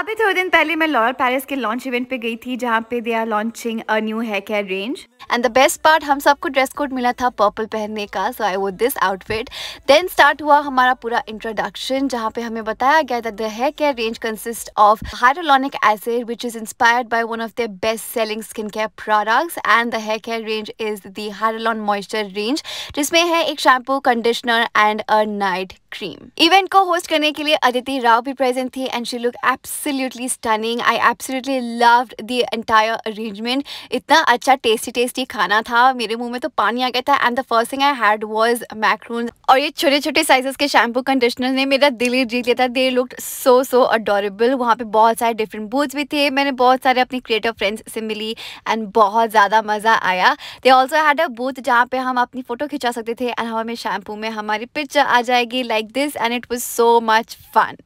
अभी थोड़े दिन पहले मैं लॉयल पैरिस के लॉन्च इवेंट पे गई थी, जहाँ पे they are launching a new hair care range and the best part हम सबको ड्रेस कोड मिला था पर्पल पहनने का सो आई वो दिस आउटफिट देन स्टार्ट हुआ हमारा पूरा इंट्रोडक्शन जहाँ पे हमें बताया गया that the hair care range consist of hyaluronic acid which is inspired by one of the best selling skin care products and the hair care range is the hyaluron moisture range जिसमें है एक shampoo conditioner and a night cream event को host करने के लिए अदिति राव भी present थी and she look absolutely stunning I absolutely loved the entire arrangement इतना अच्छा टेस्टी टेस्टी खाना था। मेरे मुँह में तो पानी आ गया था। And the first thing I had was macaroon और ये छोटे छोटे साइजेस के शैम्पू कंडीशनर ने मेरा दिल ही जीत लिया था। They look so so adorable वहाँ पे बहुत सारे डिफरेंट बूथ्स भी थे। मैंने बहुत सारे अपने क्रिएटिव फ्रेंड्स से मिली एंड बहुत ज़्यादा मज़ा आया। They also had a booth जहाँ पे हम अपनी फ़ोटो खिंचा सकते थे। एंड हमें शैम्पू में हमारी पिक्चर आ जाएगी like this and it was so much fun.